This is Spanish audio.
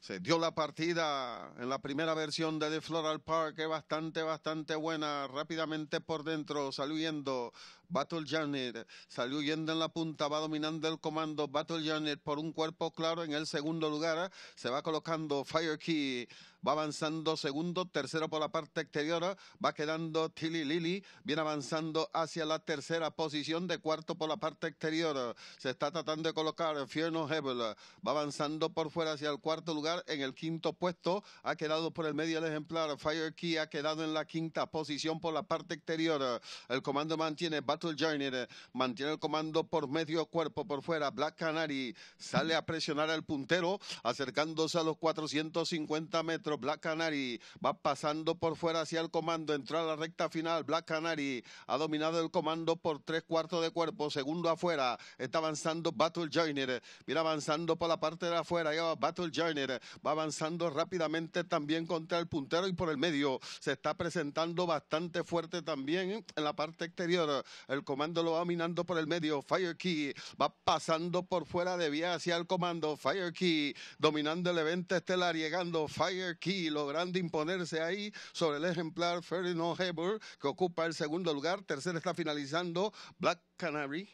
se dio la partida en la primera versión de The Floral Park, que bastante, bastante buena. Rápidamente por dentro, salió yendo Battle Janet, salió yendo en la punta, va dominando el comando Battle Janet por un cuerpo claro en el segundo lugar. Se va colocando Fire Key, va avanzando segundo, tercero por la parte exterior, va quedando Tilly Lily, viene avanzando hacia la tercera posición de cuarto por la parte exterior. Se está tratando de colocar Fierno Hebel, va avanzando por fuera hacia el cuarto lugar en el quinto puesto. Ha quedado por el medio el ejemplar. Fire Key ha quedado en la quinta posición por la parte exterior. El comando mantiene Battle Joiner. Mantiene el comando por medio cuerpo por fuera. Black Canary sale a presionar al puntero, acercándose a los 450 metros. Black Canary va pasando por fuera hacia el comando. Entró a la recta final. Black Canary ha dominado el comando por tres cuartos de cuerpo. Segundo afuera. Está avanzando Battle Joiner. Viene avanzando por la parte de afuera. Ya Battle Joiner va avanzando rápidamente también contra el puntero y por el medio se está presentando bastante fuerte también en la parte exterior. El comando lo va minando por el medio. Fire Key va pasando por fuera de vía hacia el comando. Fire Key dominando el evento estelar, llegando Fire Key, logrando imponerse ahí sobre el ejemplar Ferdinand Heber que ocupa el segundo lugar. Tercero está finalizando Black Canary.